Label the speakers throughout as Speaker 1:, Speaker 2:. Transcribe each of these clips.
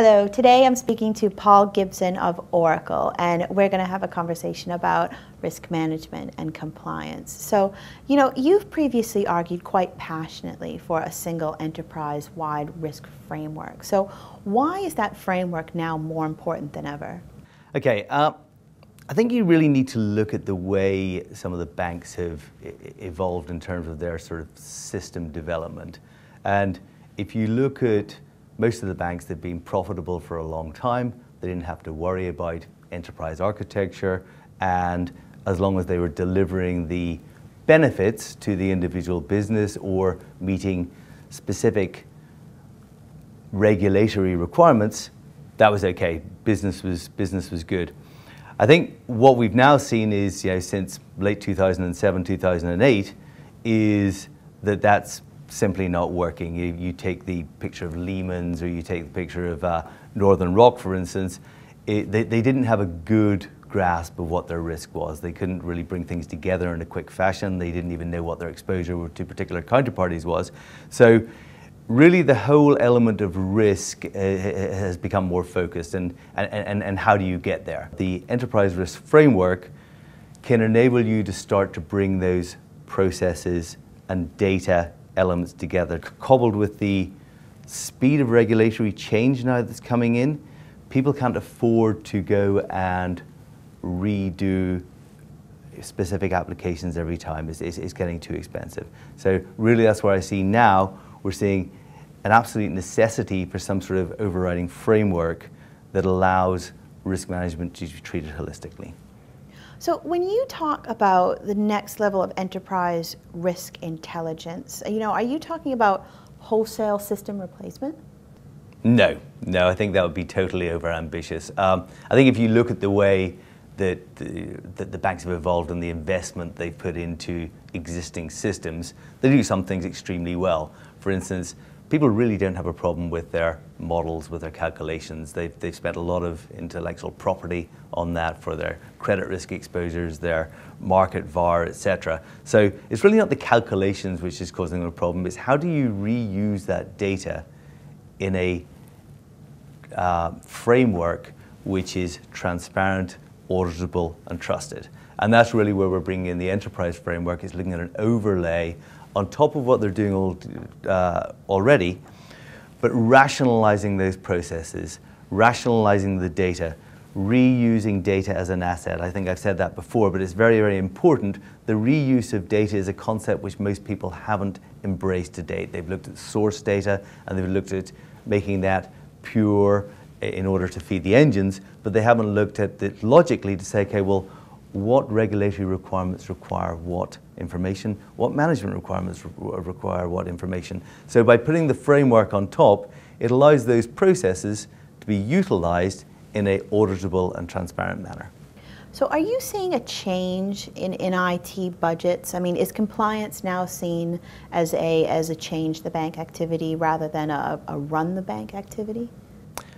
Speaker 1: Hello, today I'm speaking to Paul Gibson of Oracle, and we're going to have a conversation about risk management and compliance. So, you know, you've previously argued quite passionately for a single enterprise wide risk framework. So, why is that framework now more important than ever?
Speaker 2: Okay, uh, I think you really need to look at the way some of the banks have evolved in terms of their sort of system development. And if you look at most of the banks, they've been profitable for a long time. They didn't have to worry about enterprise architecture. And as long as they were delivering the benefits to the individual business or meeting specific regulatory requirements, that was okay. Business was, business was good. I think what we've now seen is, you know, since late 2007, 2008, is that that's simply not working. You, you take the picture of Lehman's or you take the picture of uh, Northern Rock, for instance, it, they, they didn't have a good grasp of what their risk was. They couldn't really bring things together in a quick fashion. They didn't even know what their exposure to particular counterparties was. So really the whole element of risk uh, has become more focused and, and, and how do you get there? The enterprise risk framework can enable you to start to bring those processes and data elements together. cobbled with the speed of regulatory change now that's coming in, people can't afford to go and redo specific applications every time. It's, it's, it's getting too expensive. So really that's where I see now we're seeing an absolute necessity for some sort of overriding framework that allows risk management to be treated holistically.
Speaker 1: So when you talk about the next level of enterprise risk intelligence, you know, are you talking about wholesale system replacement?
Speaker 2: No, no, I think that would be totally overambitious. Um, I think if you look at the way that the, that the banks have evolved and the investment they've put into existing systems, they do some things extremely well. For instance, people really don't have a problem with their models, with their calculations. They've, they've spent a lot of intellectual property on that for their credit risk exposures, their market VAR, etc. So it's really not the calculations which is causing a problem, it's how do you reuse that data in a uh, framework which is transparent, auditable, and trusted. And that's really where we're bringing in the enterprise framework, is looking at an overlay on top of what they're doing all, uh, already, but rationalizing those processes, rationalizing the data, reusing data as an asset. I think I've said that before, but it's very, very important. The reuse of data is a concept which most people haven't embraced to date. They've looked at source data and they've looked at making that pure in order to feed the engines, but they haven't looked at it logically to say, okay, well, what regulatory requirements require what information, what management requirements re require what information. So by putting the framework on top, it allows those processes to be utilized in a auditable and transparent manner.
Speaker 1: So are you seeing a change in, in IT budgets? I mean, is compliance now seen as a, as a change the bank activity rather than a, a run the bank activity?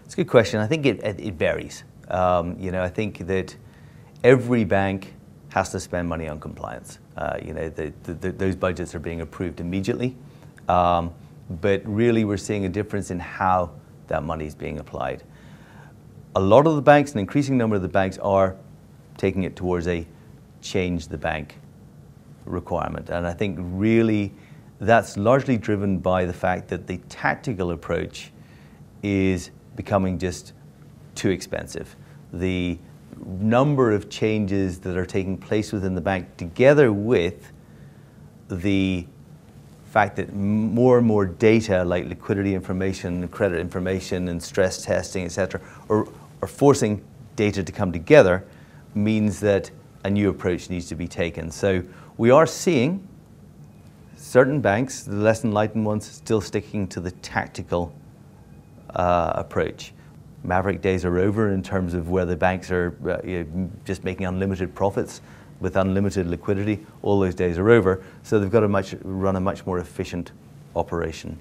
Speaker 2: It's a good question. I think it, it varies. Um, you know, I think that every bank has to spend money on compliance. Uh, you know, the, the, those budgets are being approved immediately, um, but really we're seeing a difference in how that money is being applied. A lot of the banks, an increasing number of the banks, are taking it towards a change the bank requirement, and I think really that's largely driven by the fact that the tactical approach is becoming just too expensive. The number of changes that are taking place within the bank together with the fact that more and more data like liquidity information, credit information and stress testing, etc., are, are forcing data to come together means that a new approach needs to be taken. So we are seeing certain banks, the less enlightened ones, still sticking to the tactical uh, approach. Maverick days are over in terms of where the banks are uh, you know, just making unlimited profits with unlimited liquidity. All those days are over. So they've got to much, run a much more efficient operation.